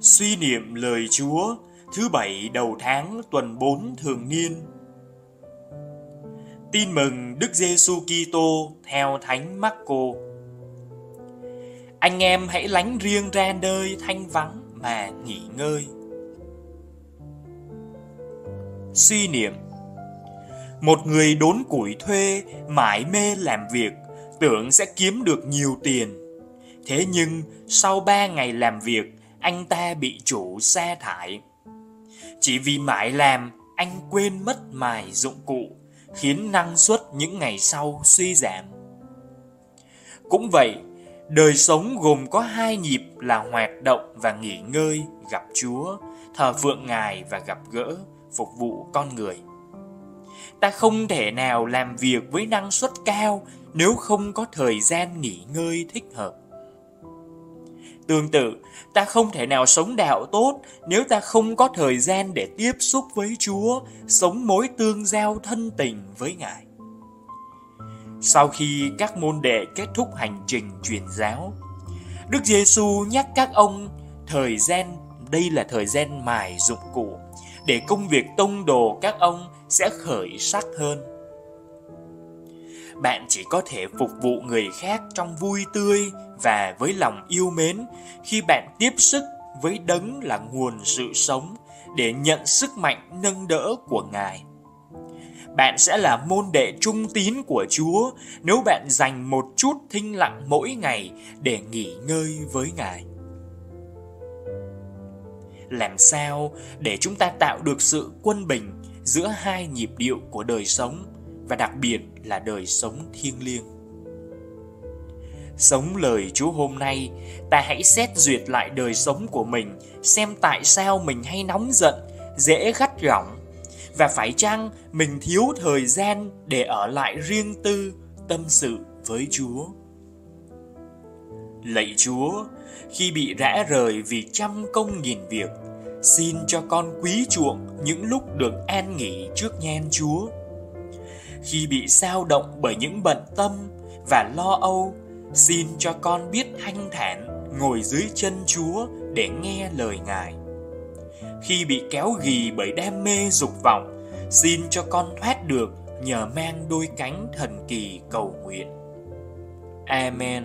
Suy niệm lời Chúa Thứ bảy đầu tháng tuần 4 thường niên Tin mừng Đức Giêsu Kitô theo Thánh Marco. Anh em hãy lánh riêng ra nơi thanh vắng mà nghỉ ngơi. Suy niệm Một người đốn củi thuê, mãi mê làm việc, tưởng sẽ kiếm được nhiều tiền. Thế nhưng, sau ba ngày làm việc, anh ta bị chủ sa thải. Chỉ vì mãi làm, anh quên mất mài dụng cụ, khiến năng suất những ngày sau suy giảm. Cũng vậy, đời sống gồm có hai nhịp là hoạt động và nghỉ ngơi, gặp Chúa, thờ phượng Ngài và gặp gỡ, phục vụ con người. Ta không thể nào làm việc với năng suất cao nếu không có thời gian nghỉ ngơi thích hợp. Tương tự, ta không thể nào sống đạo tốt nếu ta không có thời gian để tiếp xúc với Chúa, sống mối tương giao thân tình với Ngài. Sau khi các môn đệ kết thúc hành trình truyền giáo, Đức Giêsu nhắc các ông thời gian đây là thời gian mài dụng cụ để công việc tông đồ các ông sẽ khởi sắc hơn. Bạn chỉ có thể phục vụ người khác trong vui tươi và với lòng yêu mến khi bạn tiếp sức với đấng là nguồn sự sống để nhận sức mạnh nâng đỡ của Ngài. Bạn sẽ là môn đệ trung tín của Chúa nếu bạn dành một chút thinh lặng mỗi ngày để nghỉ ngơi với Ngài. Làm sao để chúng ta tạo được sự quân bình giữa hai nhịp điệu của đời sống và đặc biệt là đời sống thiêng liêng? Sống lời Chúa hôm nay, ta hãy xét duyệt lại đời sống của mình, xem tại sao mình hay nóng giận, dễ gắt gỏng và phải chăng mình thiếu thời gian để ở lại riêng tư, tâm sự với Chúa. Lạy Chúa, khi bị rã rời vì trăm công nghìn việc, xin cho con quý chuộng những lúc được an nghỉ trước nhan Chúa. Khi bị sao động bởi những bận tâm và lo âu, Xin cho con biết thanh thản ngồi dưới chân Chúa để nghe lời Ngài. Khi bị kéo ghì bởi đam mê dục vọng, xin cho con thoát được nhờ mang đôi cánh thần kỳ cầu nguyện. Amen.